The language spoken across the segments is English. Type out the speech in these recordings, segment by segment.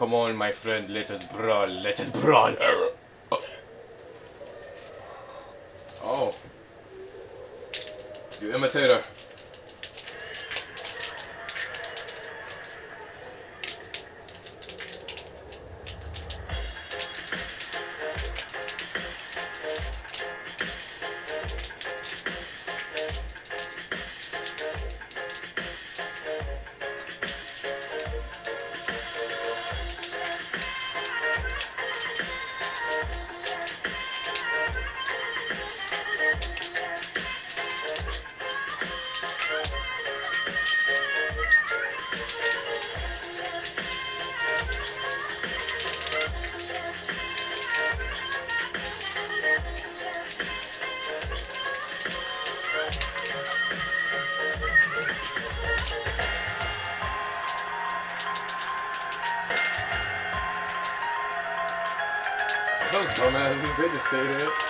Come on, my friend, let us brawl. Let us brawl. Oh. You imitator. Those dumbasses, they just stayed here.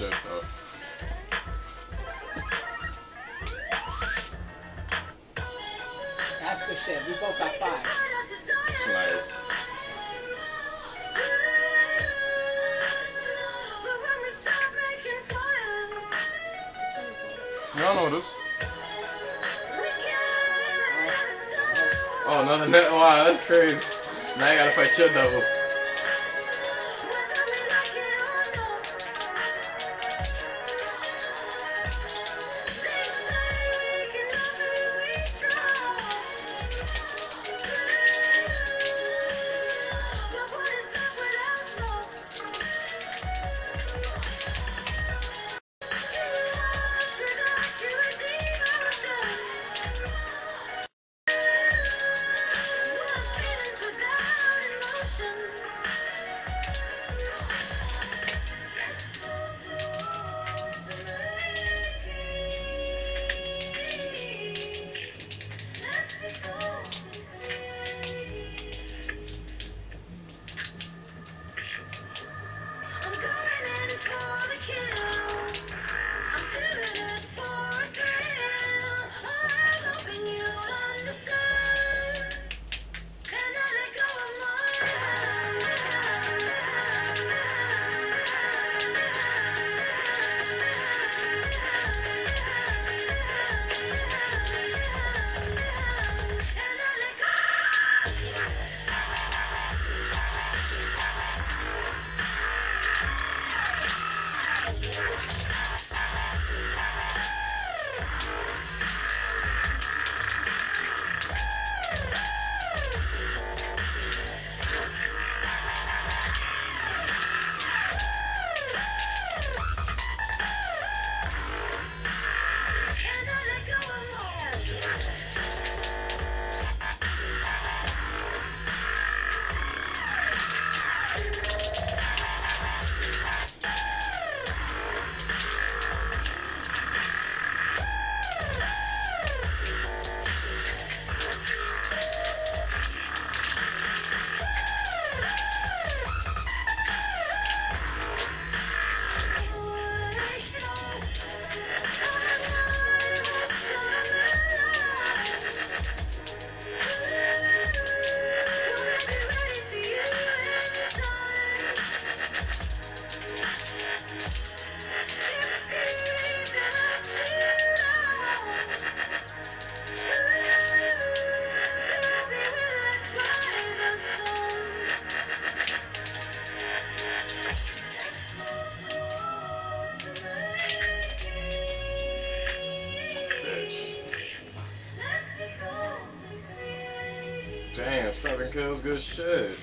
Good shit, though. That's good shit. We both got five. It's nice. Don't know this. Uh, oh, another net. Wow, that's crazy. Now I gotta fight your double. Damn, Southern Cuz, good shit.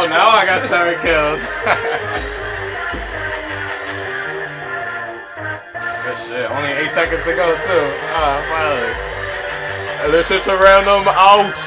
Oh, now I got seven kills. Good shit. Only eight seconds to go, too. Ah, finally. Listen to random out.